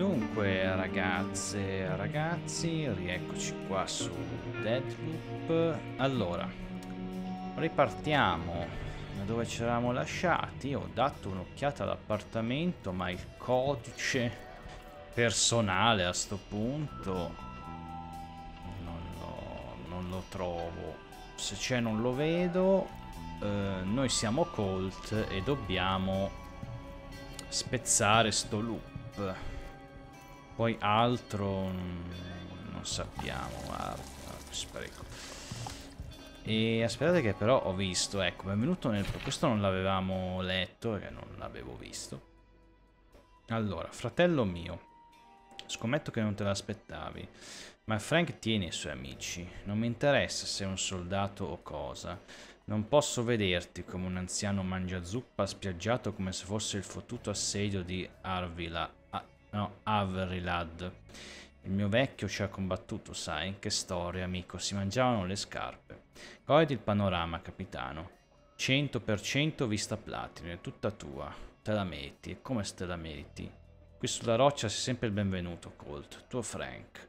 Dunque ragazze e ragazzi, rieccoci qua su Deadloop. Allora, ripartiamo da dove ci eravamo lasciati. Ho dato un'occhiata all'appartamento, ma il codice personale a sto punto non lo, non lo trovo. Se c'è non lo vedo. Eh, noi siamo Colt e dobbiamo spezzare sto loop. Poi altro non sappiamo, guarda, spreco. E aspettate che però ho visto, ecco, benvenuto nel... Questo non l'avevamo letto perché non l'avevo visto. Allora, fratello mio, scommetto che non te l'aspettavi, ma Frank tiene i suoi amici. Non mi interessa se è un soldato o cosa. Non posso vederti come un anziano mangiazuppa spiaggiato come se fosse il fottuto assedio di Arvila No, Averilad. Il mio vecchio ci ha combattuto, sai? Che storia, amico. Si mangiavano le scarpe. Goditi il panorama, capitano. 100% vista platino, è tutta tua. Te la metti, e come se te la meriti? Qui sulla roccia sei sempre il benvenuto, Colt. Tuo Frank.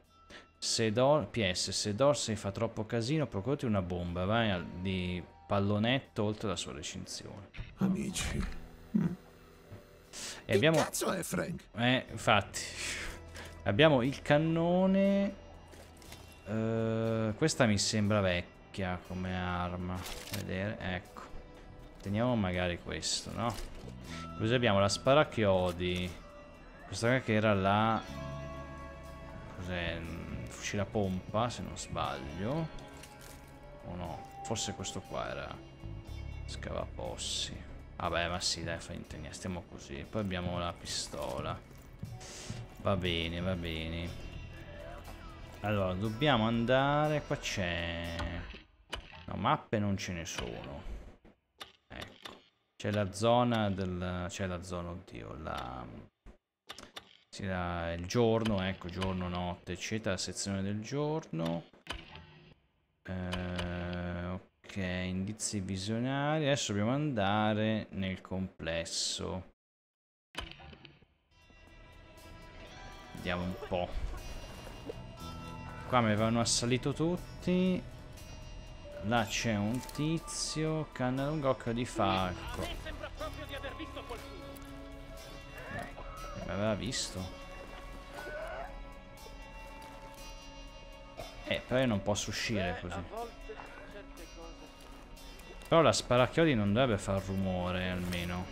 Se Dor... PS, se Dorsey fa troppo casino, procurati una bomba, vai di pallonetto oltre la sua recinzione. Amici. Mm. E che abbiamo... cazzo è Frank? Eh, infatti. abbiamo il cannone. Uh, questa mi sembra vecchia come arma. Vedere, ecco. Teniamo magari questo, no? Così abbiamo la sparachiodi. Questa che era la... Cos'è? Fucile a pompa, se non sbaglio. O no? Forse questo qua era... Scavapossi. Vabbè, ma sì, dai, fa niente, stiamo così. Poi abbiamo la pistola. Va bene, va bene. Allora, dobbiamo andare... Qua c'è... No, mappe non ce ne sono. Ecco. C'è la zona del... C'è la zona, oddio, la... Sì, la... il giorno, ecco, giorno, notte, eccetera, la sezione del giorno. Eh, ok. Indizi visionari. Adesso dobbiamo andare nel complesso. Vediamo un po'. Qua mi avevano assalito tutti. Là c'è un tizio. Canna lunga occhio di falco. Mi aveva visto. Eh, però io non posso uscire così. Però la sparacchiodi non dovrebbe far rumore almeno.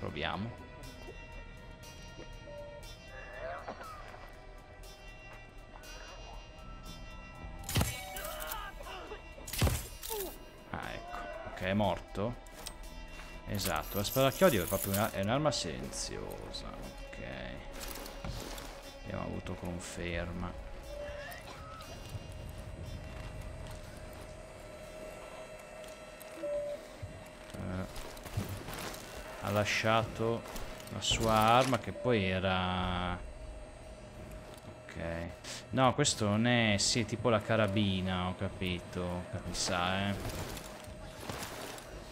Proviamo. Ah, ecco. Ok, è morto. Esatto, la sparacchiodi è proprio un'arma silenziosa. Ok. Abbiamo avuto conferma. Ha lasciato la sua arma che poi era... Ok. No, questo non è... Sì, è tipo la carabina, ho capito. Sa, eh.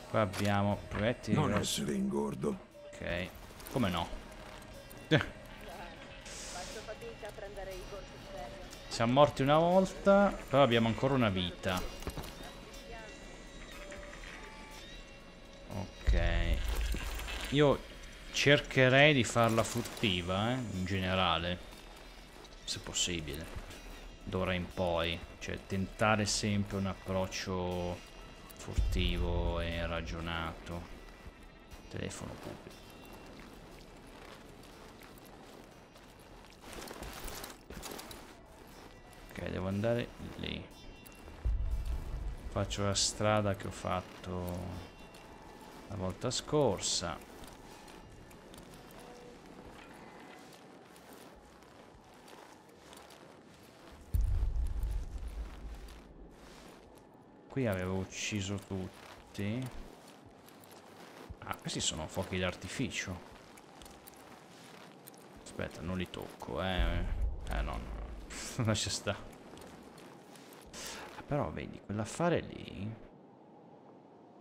Qua abbiamo proiettili... Non essere ingordo. Ok. Come no? Siamo morti una volta, però abbiamo ancora una vita. Io cercherei di farla furtiva, eh, in generale. Se possibile. D'ora in poi. Cioè, tentare sempre un approccio furtivo e ragionato. Telefono pubblico. Ok, devo andare lì. Faccio la strada che ho fatto la volta scorsa. Qui avevo ucciso tutti. Ah, questi sono fuochi d'artificio. Aspetta, non li tocco, eh. Eh, no, no. Lascia sta. Ah, però, vedi, quell'affare lì...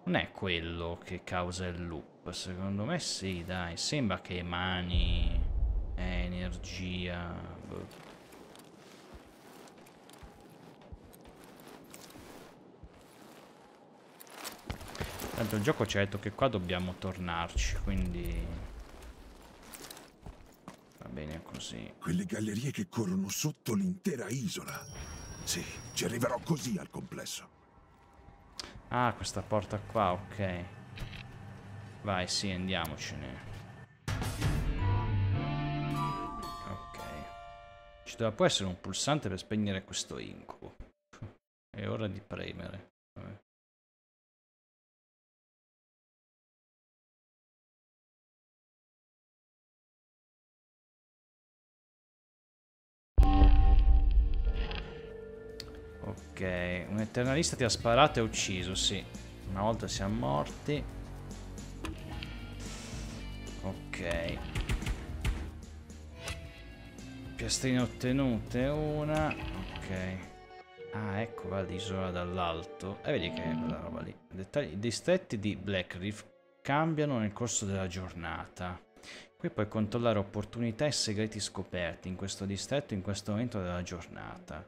Non è quello che causa il loop. Secondo me sì, dai. Sembra che emani energia. Boh. Tanto il gioco ci ha detto che qua dobbiamo tornarci, quindi... Va bene così. Quelle gallerie che corrono sotto l'intera isola. Sì, ci arriverò così al complesso. Ah, questa porta qua, ok. Vai, sì, andiamocene. Ok. Ci doveva poi essere un pulsante per spegnere questo incubo. È ora di premere. Vabbè. Ok, un eternalista ti ha sparato e ucciso, sì. Una volta siamo morti. Ok. Piastrine ottenute, una. Ok. Ah, ecco va l'isola dall'alto. E vedi che è quella roba lì. Dettagli. I distretti di Black Reef cambiano nel corso della giornata. Qui puoi controllare opportunità e segreti scoperti in questo distretto in questo momento della giornata.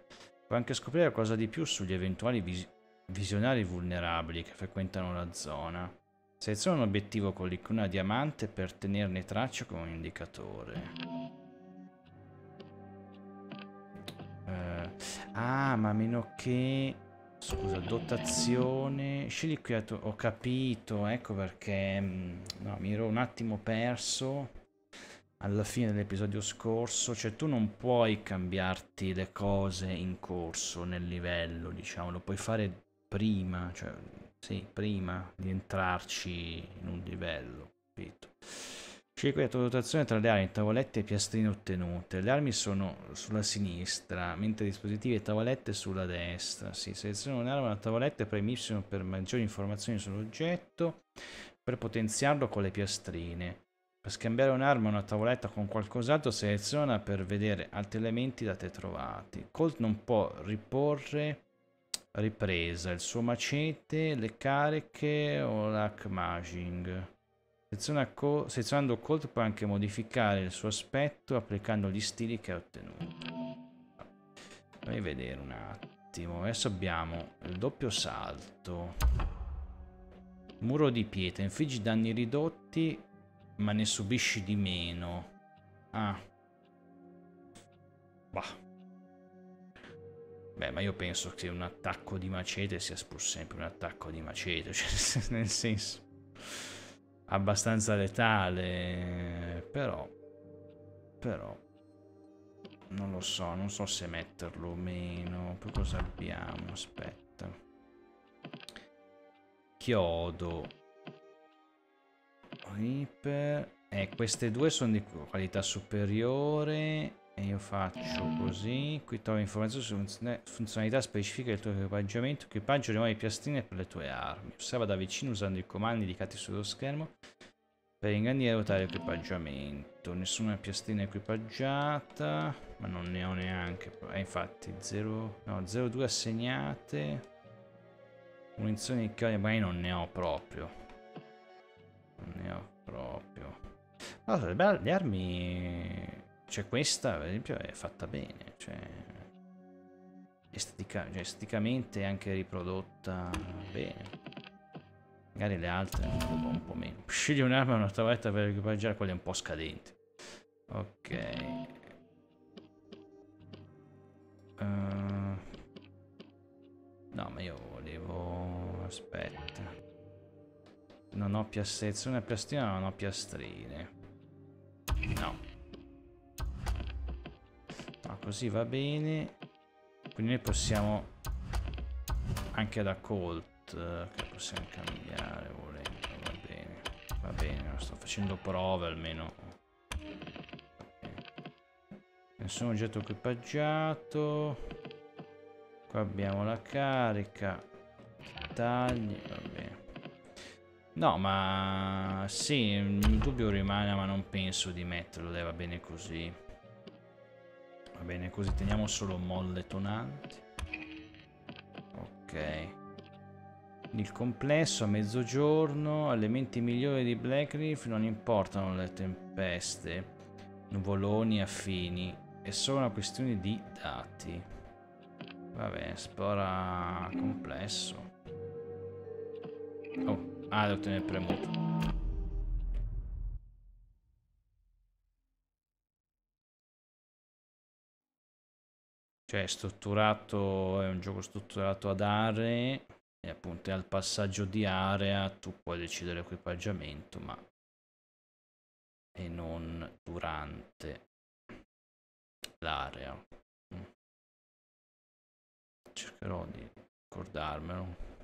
Puoi anche scoprire qualcosa di più sugli eventuali vis visionari vulnerabili che frequentano la zona. Seleziona un obiettivo con l'icona diamante per tenerne traccia come un indicatore. Eh, ah, ma a meno che... Scusa, dotazione... Scegli qui... Ho capito, ecco perché... Mm, no, mi ero un attimo perso alla fine dell'episodio scorso, cioè tu non puoi cambiarti le cose in corso nel livello, diciamo, lo puoi fare prima, cioè sì, prima di entrarci in un livello, capito? Scegli la tua dotazione tra le armi, tavolette e piastrine ottenute. Le armi sono sulla sinistra, mentre i dispositivi e tavolette sulla destra. Si sì, seleziona un'arma una tavoletta e premi Y per maggiori informazioni sull'oggetto, per potenziarlo con le piastrine. Per scambiare un'arma o una tavoletta con qualcos'altro seleziona per vedere altri elementi da te trovati. Colt non può riporre ripresa, il suo macete, le cariche o l'hackmaging. Co selezionando Colt puoi anche modificare il suo aspetto applicando gli stili che ha ottenuto. Fammi vedere un attimo. Adesso abbiamo il doppio salto. Muro di pietra. Infliggi danni ridotti ma ne subisci di meno. Ah. Bah. Beh, ma io penso che un attacco di macete sia pur sempre un attacco di macete, cioè nel senso abbastanza letale, però però non lo so, non so se metterlo o meno. Poi cosa abbiamo? Aspetta. Chiodo. Reaper. Eh, queste due sono di qualità superiore. E io faccio così. Qui trovo informazioni su funzionalità specifiche del tuo equipaggiamento. Equipaggio rimuove piastrine per le tue armi. Osserva da vicino usando i comandi indicati sullo schermo. Per ingrandire e ruotare l'equipaggiamento. Nessuna piastrina equipaggiata. Ma non ne ho neanche. Eh, infatti, 0, no, 0,2 assegnate. Munizioni di chiodi, ma io non ne ho proprio. Ne ho proprio. Allora, le armi... Cioè questa, ad esempio, è fatta bene. Cioè... Estetica... cioè, esteticamente è anche riprodotta bene. Magari le altre un po meno. Scegli un'arma e una tavoletta per equipaggiare quelle un po' scadenti. Ok. Uh... No, ma io volevo... Aspetta. Non ho piastrezza, piastrina, non ho piastrine. No. No, così va bene. Quindi noi possiamo anche da Colt che possiamo cambiare volendo, va bene. Va bene, sto facendo prove almeno. Nessun oggetto equipaggiato. Qua abbiamo la carica. Tagli, va bene. No, ma sì, il dubbio rimane, ma non penso di metterlo, dai, va bene così. Va bene così, teniamo solo molle tonanti. Ok. Il complesso a mezzogiorno, elementi migliori di Blackleaf, non importano le tempeste. nuvoloni affini. È solo una questione di dati. Vabbè, esplora complesso. Oh, ah, devo tenere premuto. Cioè, è strutturato, è un gioco strutturato ad aree e appunto al passaggio di area tu puoi decidere l'equipaggiamento, ma e non durante l'area. Mm. Cercherò di ricordarmelo.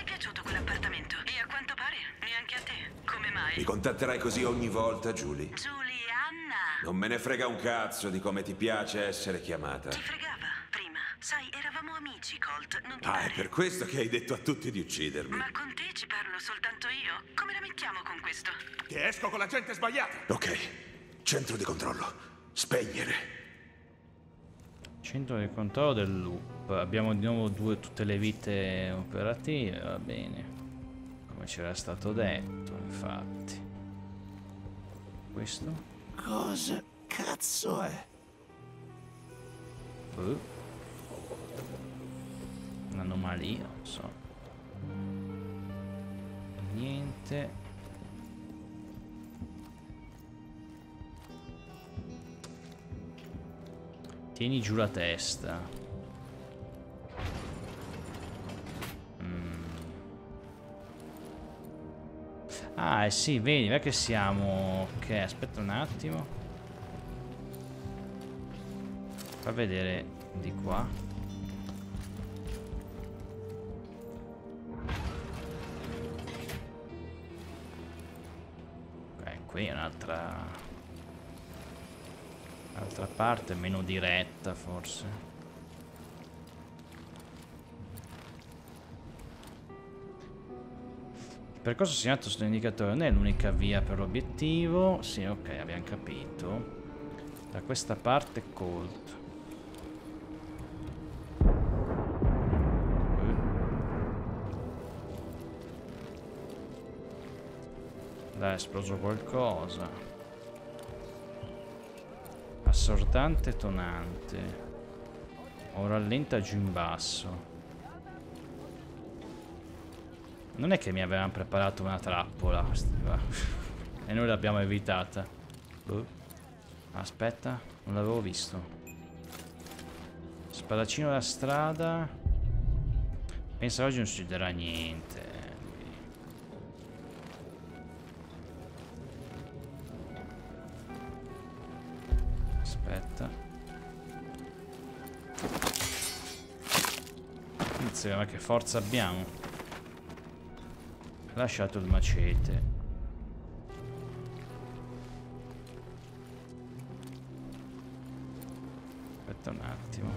Mi è piaciuto quell'appartamento e a quanto pare neanche a te. Come mai? Mi contatterai così ogni volta, Julie? Giulianna! Non me ne frega un cazzo di come ti piace essere chiamata. Ti fregava prima. Sai, eravamo amici, Colt. Non ti Ah, pare? è per questo che hai detto a tutti di uccidermi. Ma con te ci parlo soltanto io. Come la mettiamo con questo? Che esco con la gente sbagliata! Ok, centro di controllo. Spegnere. Centro di controllo del loop. Abbiamo di nuovo due, tutte le vite operative, va bene. Come c'era stato detto, infatti. Questo? Cosa cazzo è? Uh. Un'anomalia, non so. Niente. Tieni giù la testa. Mm. Ah, eh sì, vedi, è che siamo... Ok, aspetta un attimo. Fa vedere di qua. Ok, qui è un'altra... Altra parte, meno diretta forse. Il percorso segnato sull'indicatore non è l'unica via per l'obiettivo. Sì, ok, abbiamo capito. Da questa parte Colt. Dai, è esploso qualcosa. Assordante tonante. O rallenta giù in basso. Non è che mi avevano preparato una trappola. e noi l'abbiamo evitata. Boh. Aspetta, non l'avevo visto. Spadaccino da strada. Pensa oggi non succederà niente. Inizia, ma che forza abbiamo? Lasciato il macete. Aspetta un attimo.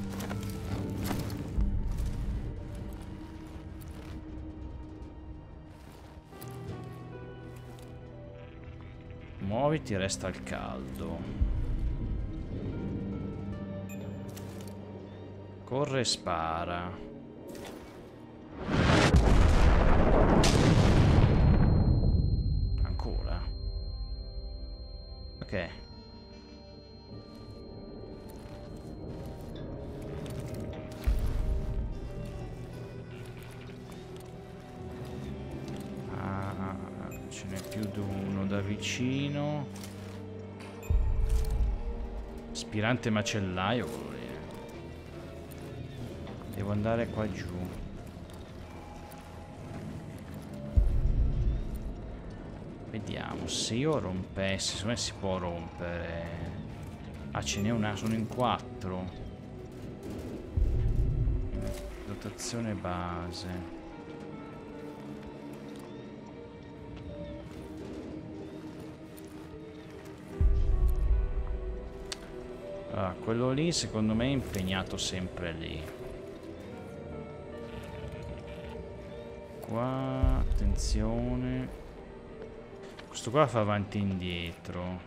Muoviti, resta al caldo. Corre e spara. Ok. Ah, ce n'è più di uno da vicino. Spirante macellaio quello lì. Devo andare qua giù. Se io rompessi, secondo me si può rompere. Ah, ce n'è una, sono in quattro. Dotazione base. Ah, quello lì secondo me è impegnato sempre lì. Qua, attenzione. Questo qua fa avanti e indietro.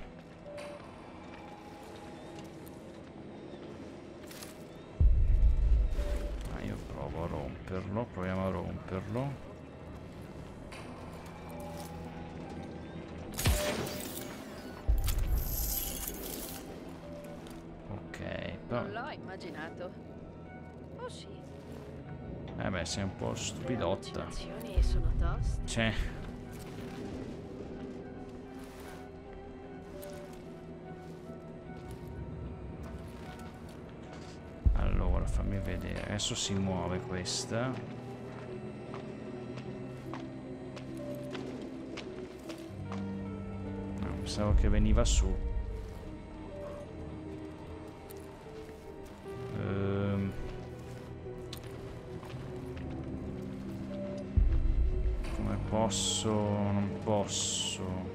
Ma io provo a romperlo, proviamo a romperlo. Ok, però... Non l'ho immaginato. Oh sì. Eh beh, sei un po' stupidotta. Le sono toste. Cioè... vedere. Adesso si muove questa. No, pensavo che veniva su. Ehm. Come posso? Non posso.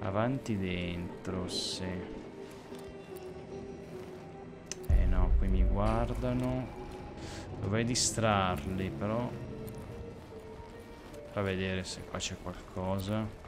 Avanti dentro, sì. Guardano. Dovrei distrarli, però. Fa vedere se qua c'è qualcosa.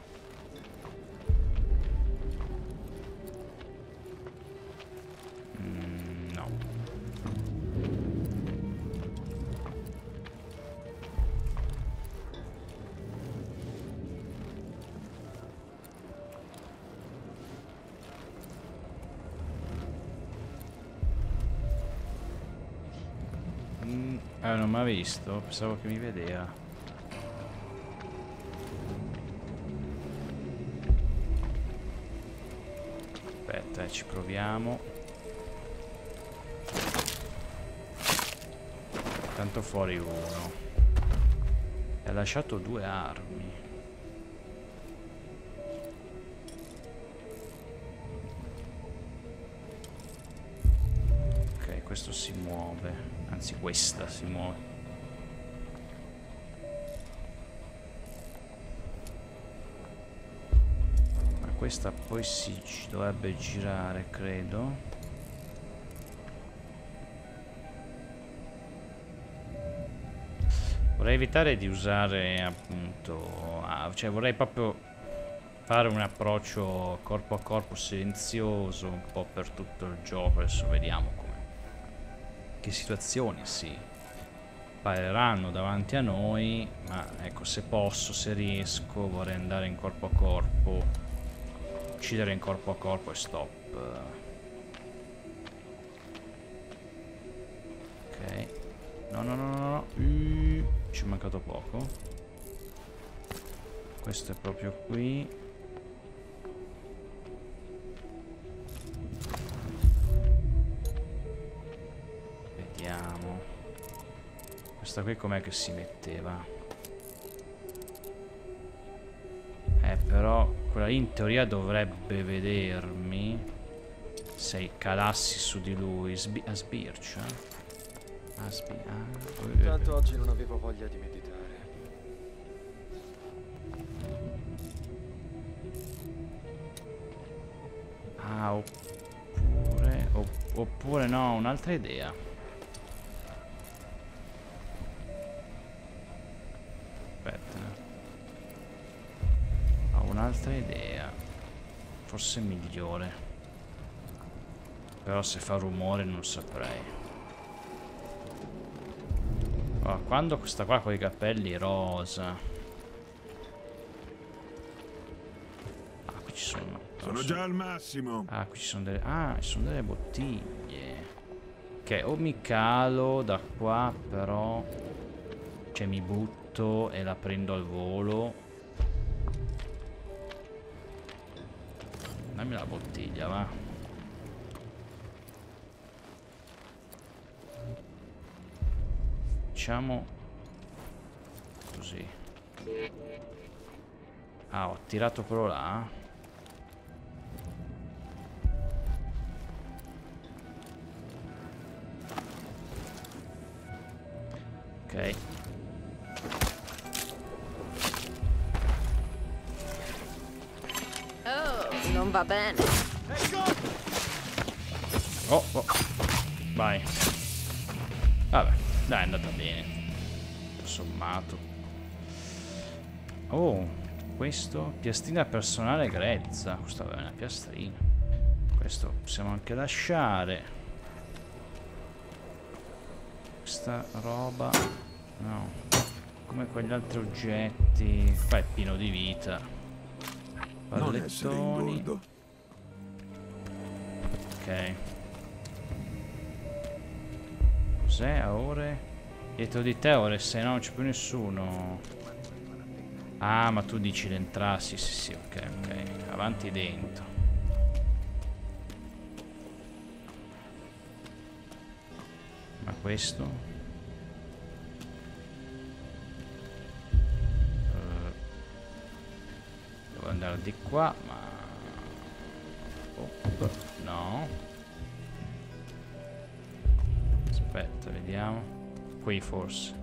Visto, pensavo che mi vedeva. Aspetta, eh, ci proviamo. Tanto fuori uno. E ha lasciato due armi. Ok, questo si muove. Anzi, questa si muove. Questa poi si ci dovrebbe girare, credo. Vorrei evitare di usare appunto... cioè vorrei proprio fare un approccio corpo a corpo silenzioso un po' per tutto il gioco. Adesso vediamo come che situazioni si pareranno davanti a noi, ma ecco se posso, se riesco, vorrei andare in corpo a corpo, uccidere in corpo a corpo e stop. Ok. No, no, no, no, no. Uh, ci è mancato poco. Questo è proprio qui. Vediamo. Questa qui com'è che si metteva? Quella lì in teoria dovrebbe vedermi se calassi su di lui. Sbi a sbircia? A sbi ah, Tanto oggi non avevo voglia di meditare. Ah, oppure... opp- oppure no, un'altra idea. Aspetta. Ho un'altra idea. Forse migliore. Però se fa rumore non saprei. Oh, quando questa qua con i capelli rosa. Ah, qui ci sono. Sono già al massimo. Ah, qui ci sono delle... Ah, ci sono delle bottiglie. Ok, o mi calo da qua, però... Cioè, mi butto e la prendo al volo. Dammi la bottiglia, va. Facciamo... Così. Ah, ho tirato quello là. Ok. Va bene. Oh, oh. Vai. Vabbè, dai, è andata bene. Sommato. Oh, questo? Piastrina personale grezza. Questa è una piastrina. Questo possiamo anche lasciare. Questa roba... No. Come quegli altri oggetti. Qua è pieno di vita. Pallettoni. Ok. Cos'è a ore? Dietro di te ore 6, no, non c'è più nessuno. Ah, ma tu dici l'entrata, sì, sì, sì, ok, ok. Avanti dentro. Ma questo? Di qua, ma... Oh, no. Aspetta, vediamo. Qui forse.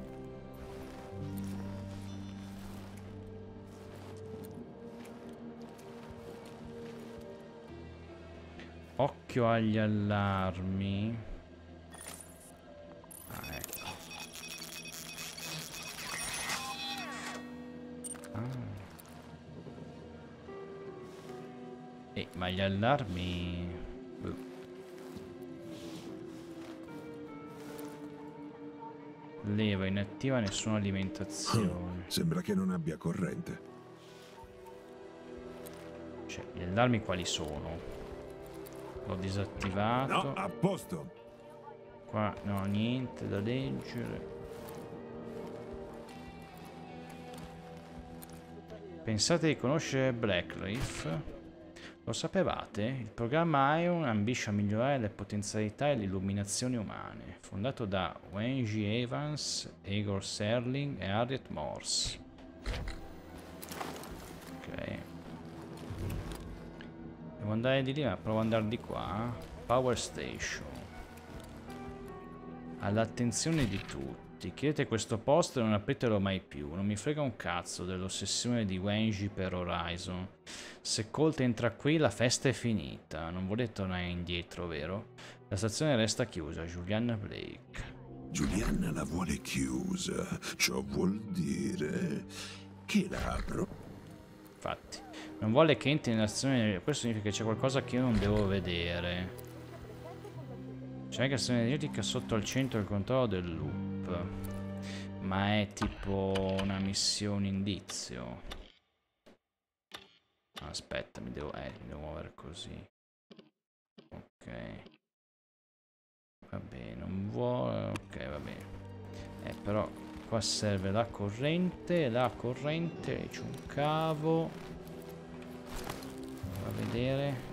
Occhio agli allarmi. Ma gli allarmi... Boh. Leva inattiva nessuna alimentazione. Sembra che non abbia corrente. Cioè, gli allarmi quali sono? L'ho disattivato. No, a posto. Qua no, niente da leggere. Pensate di conoscere Blackleaf? Lo sapevate? Il programma Ion ambisce a migliorare le potenzialità e l'illuminazione umane, fondato da G. Evans, Igor Serling e Harriet Morse. Ok. Devo andare di lì, ma provo ad andare di qua. Power Station. All'attenzione di tutti. Chiedete questo posto e non apritelo mai più. Non mi frega un cazzo dell'ossessione di Wenji per Horizon. Se Colt entra qui la festa è finita. Non volete tornare indietro, vero? La stazione resta chiusa. Juliana Blake. Giuliana la vuole chiusa. Ciò vuol dire che la apro. Infatti. Non vuole che entri nella stazione... Questo significa che c'è qualcosa che io non devo vedere. C'è anche la stazione energetica sotto al centro del controllo del loop. Ma è tipo una missione indizio. Aspetta, mi devo, eh, mi devo muovere così. Ok. Va bene, non vuole... Ok, va bene. Eh, però qua serve la corrente. La corrente, c'è un cavo. Va a vedere.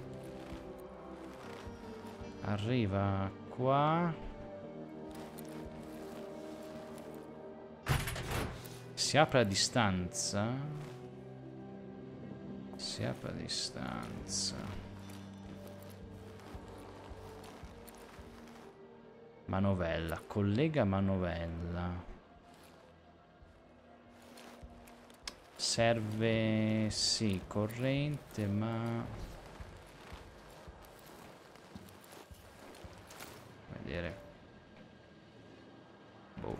Arriva qua. Si apre a distanza. Si apre a distanza. Manovella. Collega manovella. Serve... Sì, corrente, ma... Vedere. Boh.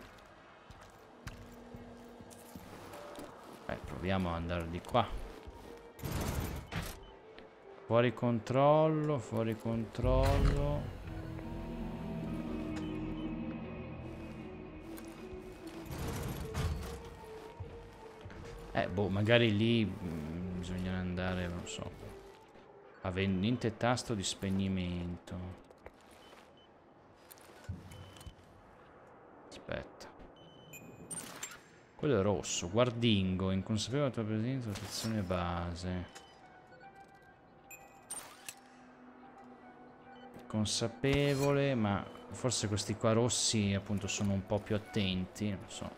Eh, proviamo ad andare di qua. Fuori controllo, fuori controllo. Eh, boh, magari lì mm, bisogna andare, non so. Avendo niente tasto di spegnimento. Aspetta. Quello è rosso. Guardingo, inconsapevole della tua presenza, sezione base. Consapevole, ma forse questi qua rossi appunto sono un po' più attenti, non so.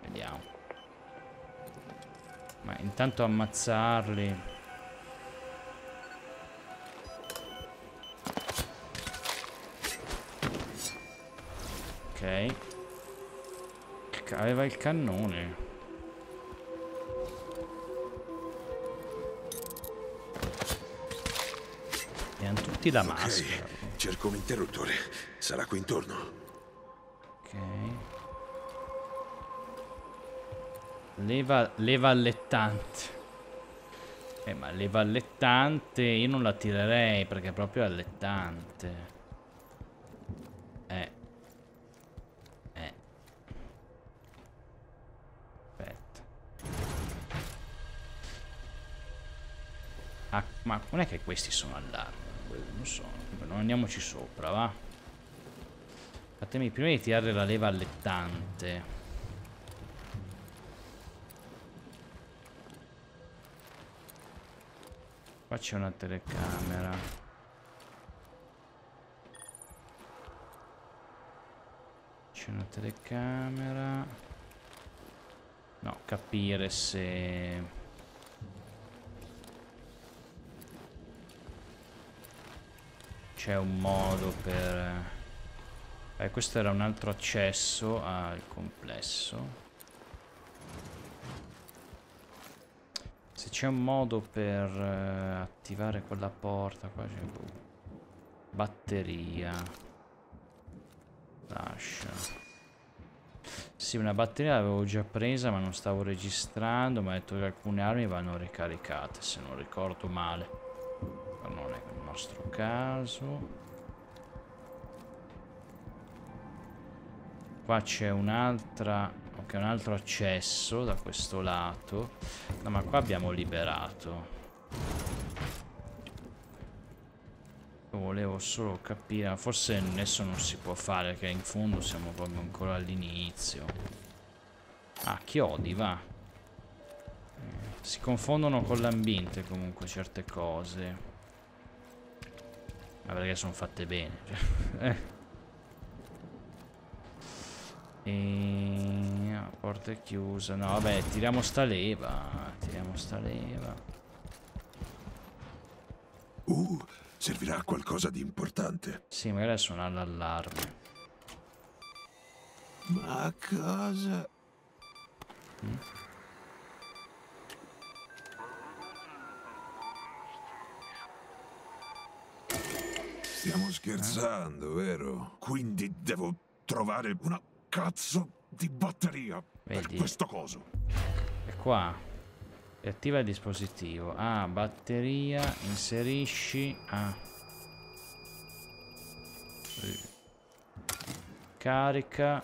Vediamo. Ma intanto ammazzarli. Ok. Aveva il cannone. E hanno tutti la maschera. Ok, cerco un interruttore. Sarà qui intorno. Ok. Leva, leva allettante. Eh, ma leva allettante io non la tirerei perché è proprio allettante. Ah, ma non è che questi sono allarmi. Non so. Non andiamoci sopra, va? Fatemi prima di tirare la leva allettante. Qua c'è una telecamera. C'è una telecamera. No, capire se... C'è un modo per... Eh, questo era un altro accesso al complesso. Se c'è un modo per eh, attivare quella porta qua c'è batteria. Lascia. Sì, una batteria l'avevo già presa ma non stavo registrando, ma ha detto che alcune armi vanno ricaricate, se non ricordo male. Non è il nostro caso. Qua c'è un'altra... Ok, un altro accesso da questo lato. No, ma qua abbiamo liberato. Volevo solo capire... Forse adesso non si può fare, perché in fondo siamo proprio ancora all'inizio. Ah, chiodi, va. Si confondono con l'ambiente comunque certe cose. Ma perché sono fatte bene. eh. E... la porta è chiusa. No, vabbè, tiriamo sta leva. Tiriamo sta leva. Uh, servirà a qualcosa di importante. Sì, magari a suonare l'allarme. Ma cosa? Mm? Stiamo scherzando, eh? vero? Quindi devo trovare una cazzo di batteria Vedi. per questo coso. E qua. E attiva il dispositivo. Ah, batteria, inserisci. Ah. Carica.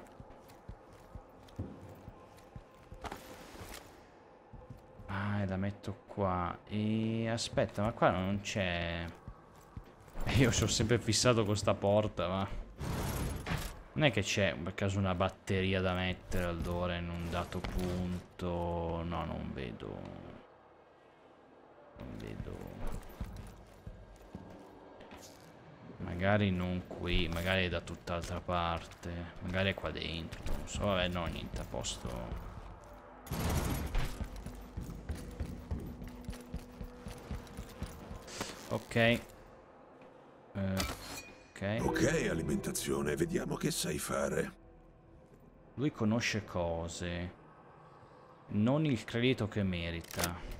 Ah, e la metto qua. E aspetta, ma qua non c'è... Io ci ho sempre fissato con sta porta, ma... Non è che c'è per caso una batteria da mettere allora in un dato punto. No, non vedo. Non vedo. Magari non qui, magari da tutt'altra parte. Magari è qua dentro. Non so, vabbè, no, niente, a posto. Ok. Eh. Ok, alimentazione, vediamo che sai fare. Lui conosce cose. Non il credito che merita.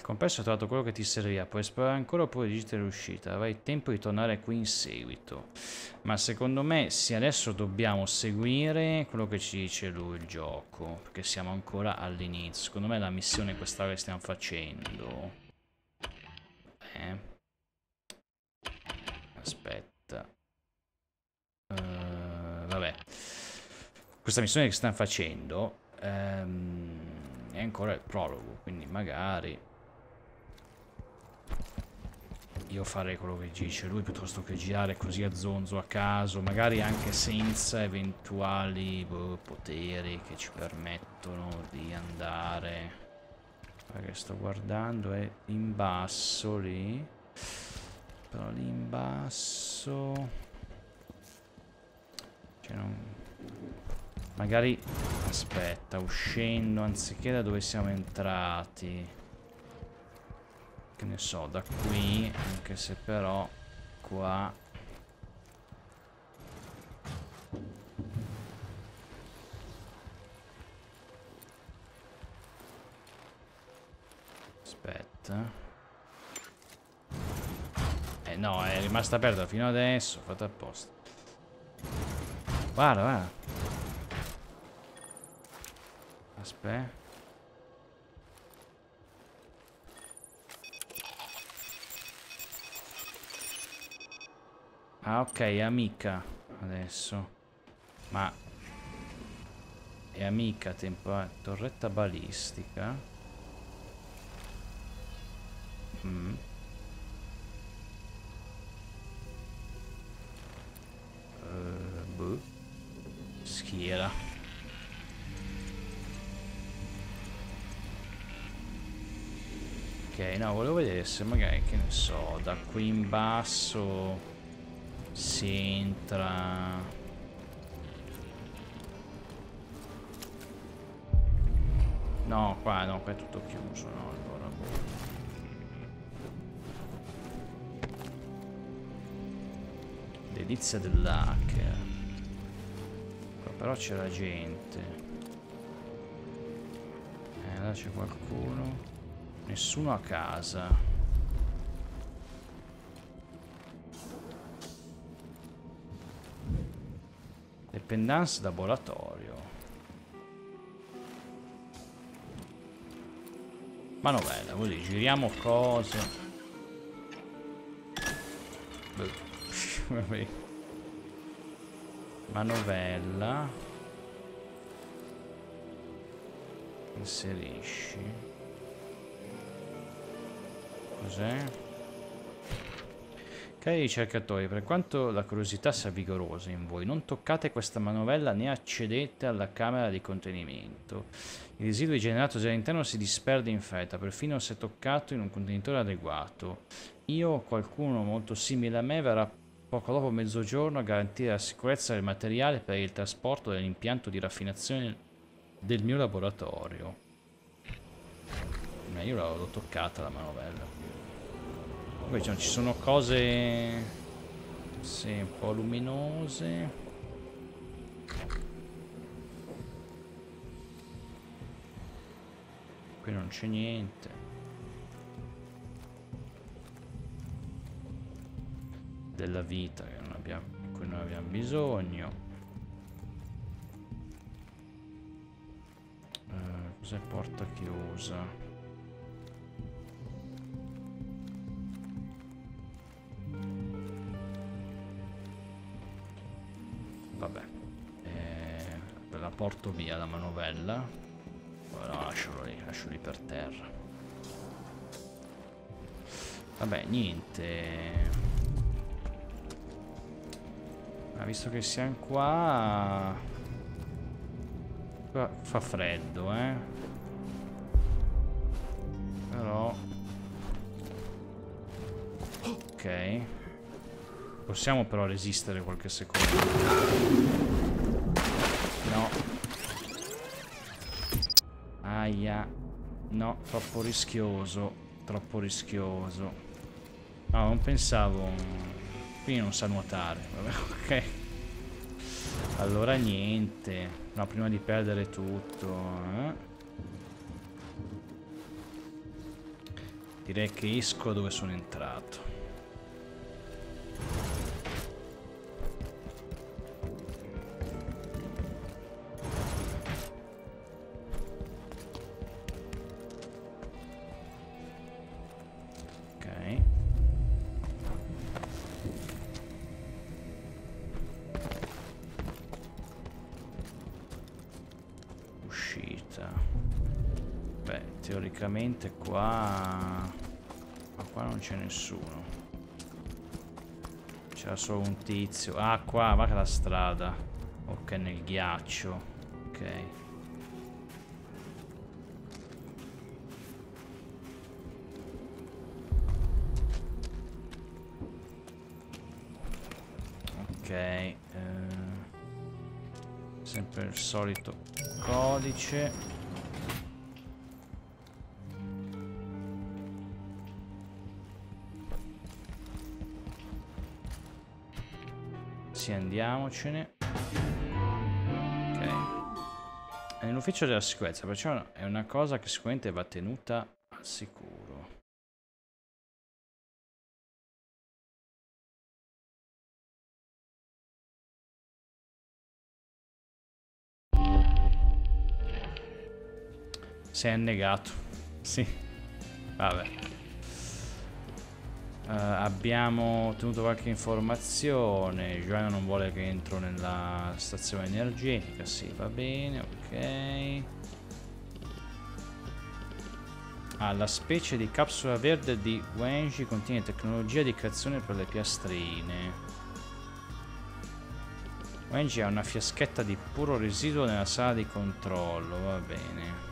Il compresso ha trovato quello che ti serviva. Puoi esplorare ancora oppure digitare l'uscita. Avrai tempo di tornare qui in seguito. Ma secondo me, se adesso dobbiamo seguire quello che ci dice lui il gioco. Perché siamo ancora all'inizio. Secondo me la missione questa che stiamo facendo. Eh. Aspetta. Uh, vabbè. Questa missione che stanno facendo um, è ancora il prologo, quindi magari io farei quello che dice lui piuttosto che girare così a zonzo a caso, magari anche senza eventuali boh, poteri che ci permettono di andare Perché sto guardando è in basso lì. Però lì in basso... Cioè non... Magari... Aspetta, uscendo anziché da dove siamo entrati. Che ne so, da qui, anche se però qua Aspetta. Eh no, è rimasta aperta fino adesso, fatto apposta. Guarda, guarda. Aspetta. Ah, ok, è amica adesso. Ma è amica, tempo... torretta balistica. Mm. Uh, boh. Schiera. Ok, no, volevo vedere se magari, che ne so, da qui in basso si entra... No, qua no, qua è tutto chiuso, no, allora. Delizia dell'hacker. Però c'era gente. Eh, là c'è qualcuno. Nessuno a casa. Dependance laboratorio. Manovella, così giriamo cose. Manovella. Inserisci. Cos'è? Cari ricercatori, per quanto la curiosità sia vigorosa in voi, non toccate questa manovella né accedete alla camera di contenimento. Il residuo generato già all'interno si disperde in fretta, perfino se toccato in un contenitore adeguato. Io o qualcuno molto simile a me verrà poco dopo mezzogiorno a garantire la sicurezza del materiale per il trasporto dell'impianto di raffinazione del mio laboratorio. Ma io l'avevo toccata la manovella. Poi ci sono cose... Sì, un po' luminose. Qui non c'è niente. Della vita che non abbiamo, di cui non abbiamo bisogno. Uh, Cos'è porta chiusa? Vabbè. Eh, la porto via la manovella. Poi la lascio lì, lascio lì per terra. Vabbè, niente. Ma visto che siamo qua... Qua fa freddo, eh. Però... Ok. Possiamo però resistere qualche secondo. No. Aia. No, troppo rischioso. Troppo rischioso. No, non pensavo... Qui non sa nuotare. Vabbè, ok. Allora niente. No, prima di perdere tutto. Eh? Direi che esco dove sono entrato. c'è nessuno. C'era solo un tizio. Ah, qua, va che la strada. Ok, nel ghiaccio. Ok. Ok. Eh, sempre il solito codice. Andiamocene ok è nell'ufficio della sicurezza perciò è una cosa che sicuramente va tenuta al sicuro Si è annegato. Sì. Vabbè. Uh, abbiamo ottenuto qualche informazione. Joanna non vuole che entro nella stazione energetica. Sì, va bene, ok. Ah, la specie di capsula verde di Wenji contiene tecnologia di creazione per le piastrine. Wenji ha una fiaschetta di puro residuo nella sala di controllo, va bene.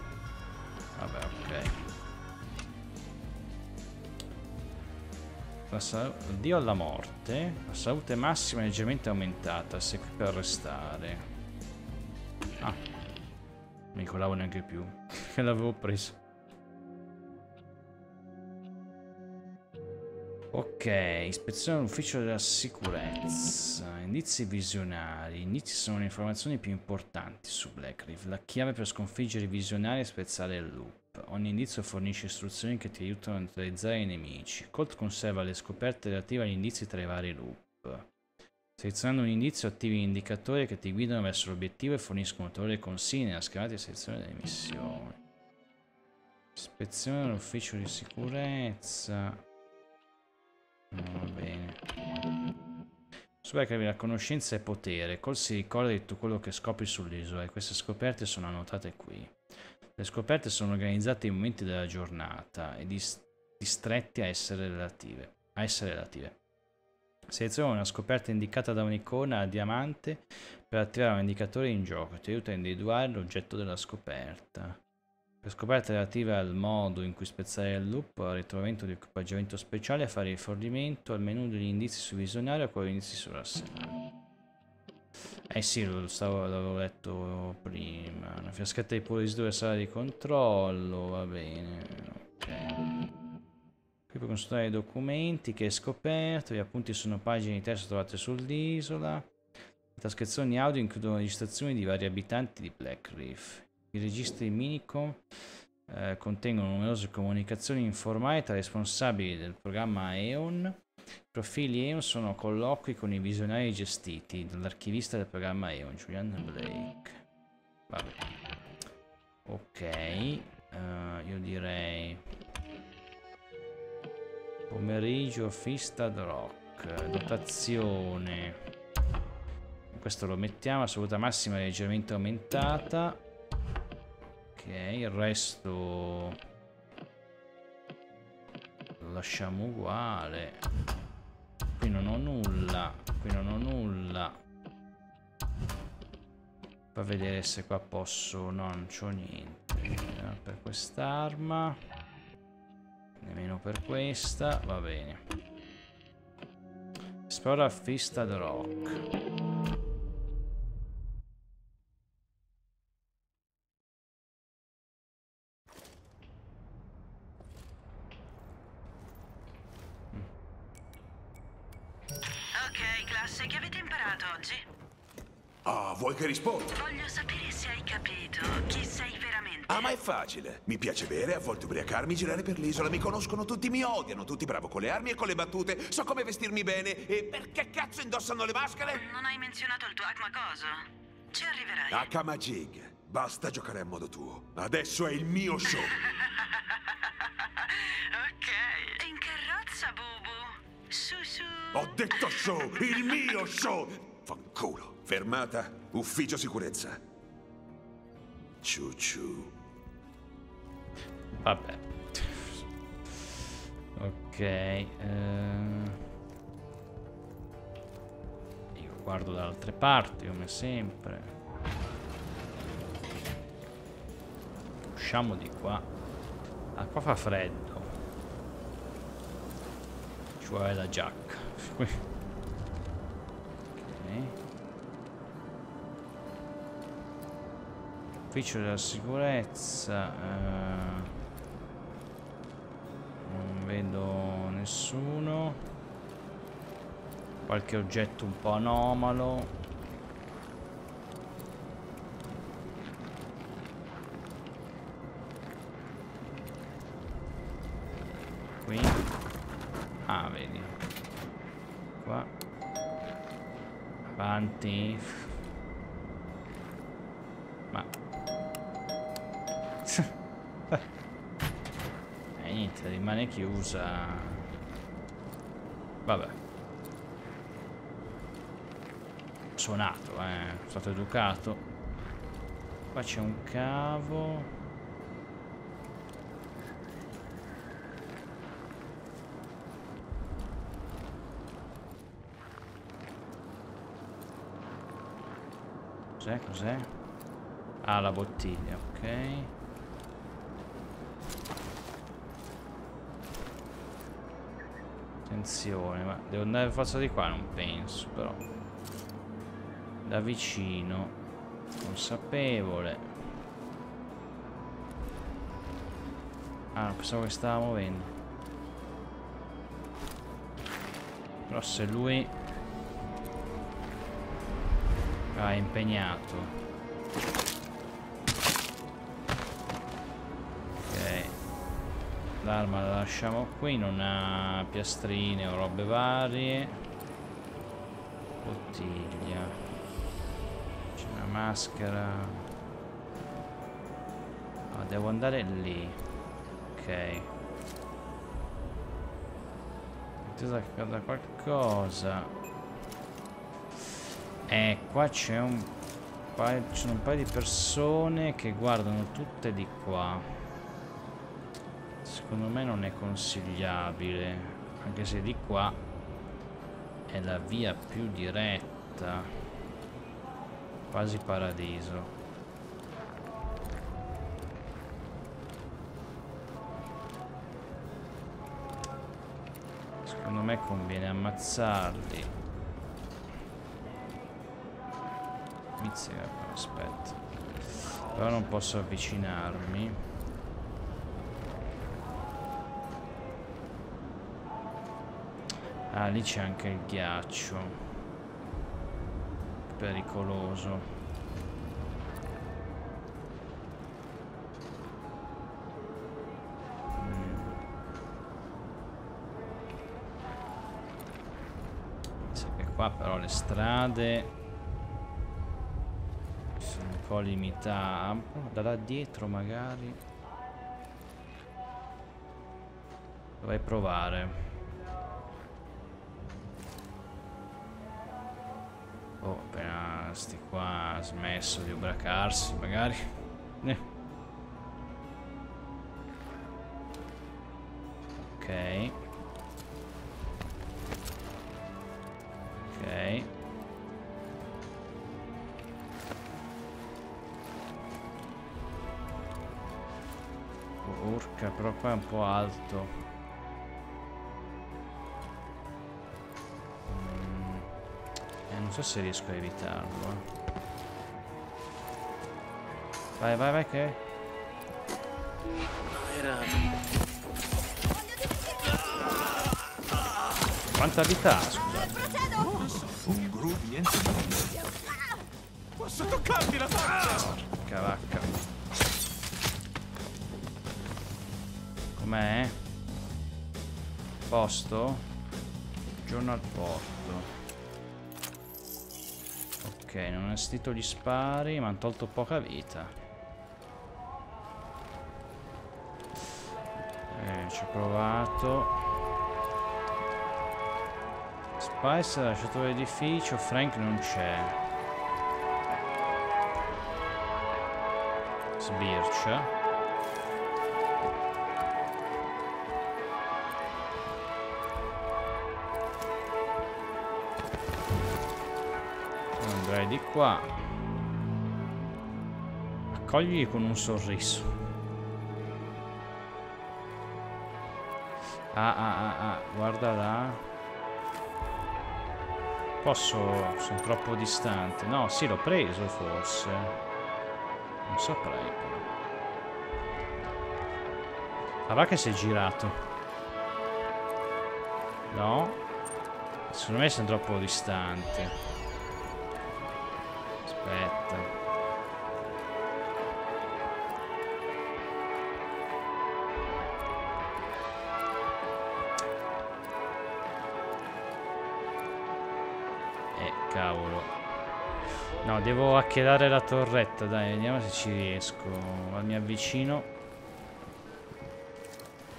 La Dio alla morte. La salute massima è leggermente aumentata. Sei qui per restare. Ah. Non mi ricordavo neanche più. che l'avevo preso. Ok, ispezione all'ufficio della sicurezza, indizi visionari, indizi sono le informazioni più importanti su Black Reef, la chiave per sconfiggere i visionari e spezzare il loop. Ogni indizio fornisce istruzioni che ti aiutano a neutralizzare i nemici. Colt conserva le scoperte relative agli indizi tra i vari loop. Selezionando un indizio attivi indicatori che ti guidano verso l'obiettivo e forniscono ulteriori consigli nella schermata di selezione delle missioni. Ispezione all'ufficio di sicurezza. Va bene. Super che la conoscenza è potere. Col si ricorda di tutto quello che scopri sull'isola e queste scoperte sono annotate qui. Le scoperte sono organizzate in momenti della giornata e dis distretti a essere relative. A essere relative. Seleziona una scoperta indicata da un'icona a diamante per attivare un indicatore in gioco. Ti aiuta a individuare l'oggetto della scoperta. Per scoperte relative al modo in cui spezzare il loop, al ritrovamento di equipaggiamento speciale, a fare rifornimento al menu degli indizi sul visionario o con gli indizi sulla sala. Eh sì, l'avevo letto prima. Una fiaschetta di puro sala di controllo, va bene. Ok. Qui puoi consultare i documenti che hai scoperto, gli appunti sono pagine di testo trovate sull'isola. Le trascrizioni audio includono registrazioni di vari abitanti di Black Reef. I registri Minicom eh, contengono numerose comunicazioni informali tra responsabili del programma EON. I profili EON sono colloqui con i visionari gestiti dall'archivista del programma EON, Julian Blake. Vabbè. Ok, uh, io direi pomeriggio Fistad Rock, dotazione. Questo lo mettiamo, assoluta massima leggermente aumentata il resto lo lasciamo uguale. Qui non ho nulla, qui non ho nulla. Fa vedere se qua posso... No, non c'ho niente. Eh, per quest'arma. Nemmeno per questa. Va bene. Esplora Fista Rock. Facile. Mi piace bere, a volte ubriacarmi, girare per l'isola. Mi conoscono tutti, mi odiano tutti. Bravo con le armi e con le battute. So come vestirmi bene. E perché cazzo indossano le maschere? Non hai menzionato il tuo Akmakoso? Ci arriverai. Akamajig. Basta giocare a modo tuo. Adesso è il mio show. ok. In carrozza, Bubu. Su, su. Ho detto show! Il mio show! Fanculo. Fermata, ufficio sicurezza. Ciu ciu. Vabbè. Ok. Eh... Io guardo da altre parti, come sempre. Usciamo di qua. Ah, qua fa freddo. Ci vuole la giacca. ok. ufficio della sicurezza eh non vedo nessuno. Qualche oggetto un po' anomalo. Qui. Ah, vedi. Qua. Avanti. Rimane chiusa. Vabbè. Suonato, eh. Sono stato educato. Qua c'è un cavo. Cos'è? Cos'è? Ah, la bottiglia, ok. Attenzione, ma devo andare forza di qua? Non penso, però. Da vicino. Consapevole. Ah, non pensavo che stava muovendo. Però se lui Ah, impegnato. L'arma la lasciamo qui, non ha piastrine o robe varie. Bottiglia. C'è una maschera. Ah, devo andare lì. Ok. Intesa da qualcosa. Eh, qua c'è un paio, un paio di persone che guardano tutte di qua. Secondo me non è consigliabile, anche se di qua è la via più diretta. Quasi paradiso. Secondo me conviene ammazzarli. Mizzica, aspetta. Però non posso avvicinarmi. Ah, lì c'è anche il ghiaccio. Pericoloso. Mm. qua però le strade po' limitato. Da là dietro magari. Dovrei provare. Sti qua ha smesso di ubriacarsi, magari. Eh. Ok. Ok. Urca, però qua è un po' alto. So se riesco a evitarlo. Eh. Vai, vai, vai, che? Quanta vita, scusate. Un gru, niente. Posso toccarti la faccia? Porca vacca. Com'è? Posto? Giorno al porto. Non ho assistito gli spari, ma hanno tolto poca vita. Eh, ci ho provato. Spice ha lasciato l'edificio, Frank non c'è. Sbircia. Qua. Accogli con un sorriso. Ah, ah, ah, ah, guarda là. Posso... sono troppo distante. No, sì, l'ho preso forse. Non saprei però. Va che si è girato. No. Secondo me sono troppo distante. Aspetta. Eh, cavolo. No, devo hackerare la torretta, dai, vediamo se ci riesco. Mi avvicino.